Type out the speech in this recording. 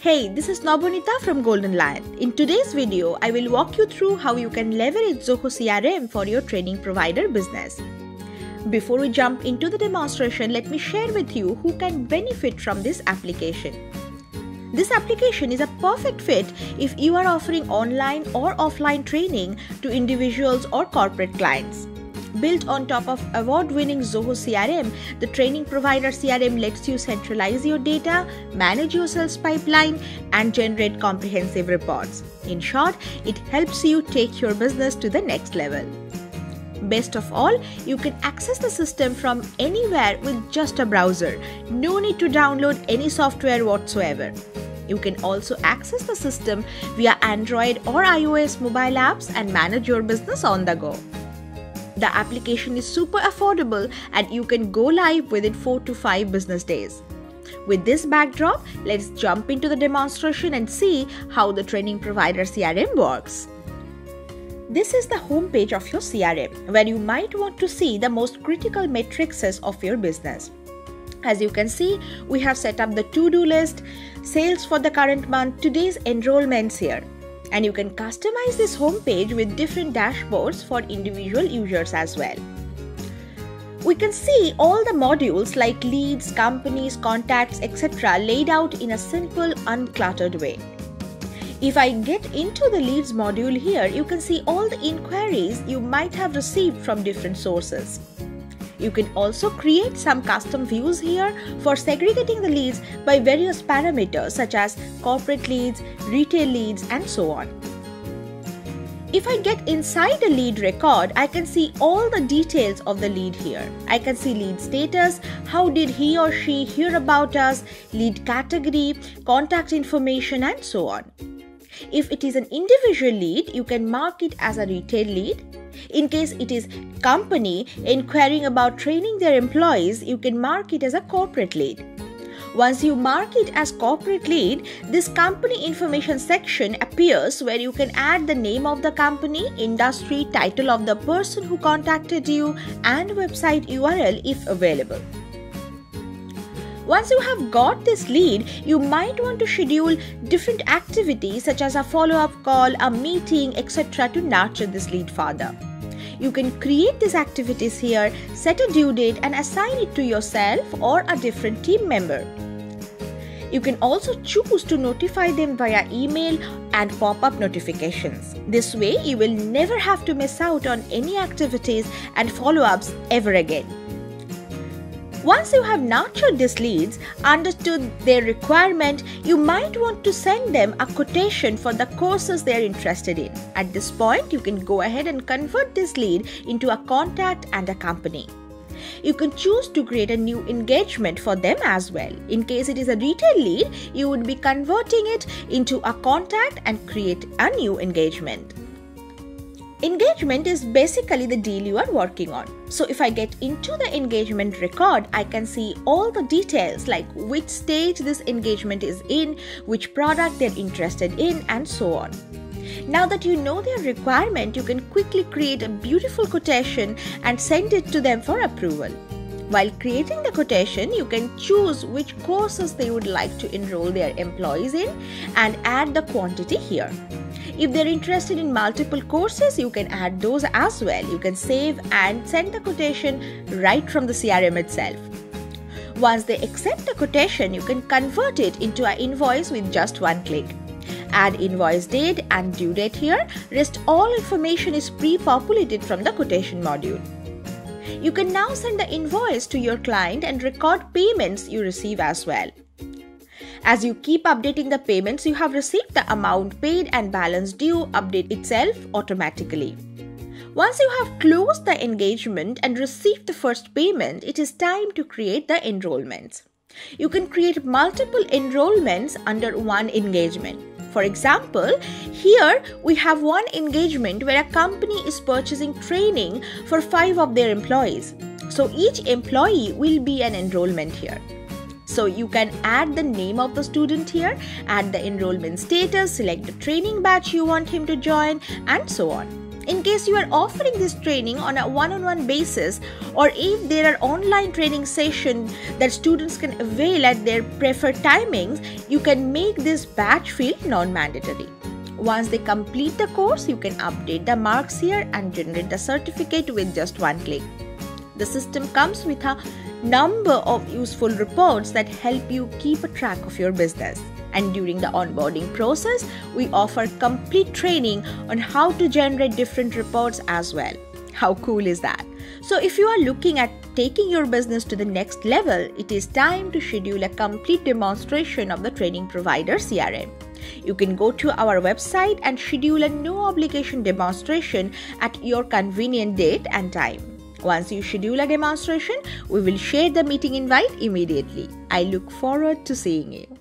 Hey, this is Nobonita from Golden Lion. In today's video, I will walk you through how you can leverage Zoho CRM for your training provider business. Before we jump into the demonstration, let me share with you who can benefit from this application. This application is a perfect fit if you are offering online or offline training to individuals or corporate clients. Built on top of award winning Zoho CRM, the training provider CRM lets you centralize your data, manage your sales pipeline, and generate comprehensive reports. In short, it helps you take your business to the next level. Best of all, you can access the system from anywhere with just a browser. No need to download any software whatsoever. You can also access the system via Android or iOS mobile apps and manage your business on the go. The application is super affordable and you can go live within 4 to 5 business days. With this backdrop, let's jump into the demonstration and see how the training provider CRM works. This is the homepage of your CRM where you might want to see the most critical metrics of your business. As you can see, we have set up the to-do list, sales for the current month, today's enrollments here and you can customize this homepage with different dashboards for individual users as well. We can see all the modules like leads, companies, contacts, etc. laid out in a simple, uncluttered way. If I get into the leads module here, you can see all the inquiries you might have received from different sources. You can also create some custom views here for segregating the leads by various parameters such as corporate leads, retail leads, and so on. If I get inside the lead record, I can see all the details of the lead here. I can see lead status, how did he or she hear about us, lead category, contact information, and so on. If it is an individual lead, you can mark it as a retail lead. In case it is company inquiring about training their employees, you can mark it as a corporate lead. Once you mark it as corporate lead, this company information section appears where you can add the name of the company, industry, title of the person who contacted you, and website URL if available. Once you have got this lead, you might want to schedule different activities such as a follow up call, a meeting, etc. to nurture this lead further. You can create these activities here, set a due date, and assign it to yourself or a different team member. You can also choose to notify them via email and pop up notifications. This way, you will never have to miss out on any activities and follow ups ever again. Once you have nurtured these leads, understood their requirement, you might want to send them a quotation for the courses they are interested in. At this point, you can go ahead and convert this lead into a contact and a company. You can choose to create a new engagement for them as well. In case it is a retail lead, you would be converting it into a contact and create a new engagement. Engagement is basically the deal you are working on. So if I get into the engagement record, I can see all the details like which stage this engagement is in, which product they're interested in, and so on. Now that you know their requirement, you can quickly create a beautiful quotation and send it to them for approval. While creating the quotation, you can choose which courses they would like to enroll their employees in and add the quantity here. If they're interested in multiple courses, you can add those as well. You can save and send the quotation right from the CRM itself. Once they accept the quotation, you can convert it into an invoice with just one click. Add invoice date and due date here. Rest all information is pre-populated from the quotation module. You can now send the invoice to your client and record payments you receive as well. As you keep updating the payments you have received, the amount paid and balance due update itself automatically. Once you have closed the engagement and received the first payment, it is time to create the enrollments. You can create multiple enrollments under one engagement. For example, here we have one engagement where a company is purchasing training for five of their employees. So each employee will be an enrollment here. So you can add the name of the student here, add the enrollment status, select the training batch you want him to join, and so on. In case you are offering this training on a one on one basis, or if there are online training sessions that students can avail at their preferred timings, you can make this batch field non mandatory. Once they complete the course, you can update the marks here and generate the certificate with just one click. The system comes with a number of useful reports that help you keep a track of your business and during the onboarding process, we offer complete training on how to generate different reports as well. How cool is that? So, if you are looking at taking your business to the next level, it is time to schedule a complete demonstration of the training provider CRM. You can go to our website and schedule a no obligation demonstration at your convenient date and time. Once you schedule a demonstration, we will share the meeting invite immediately. I look forward to seeing you.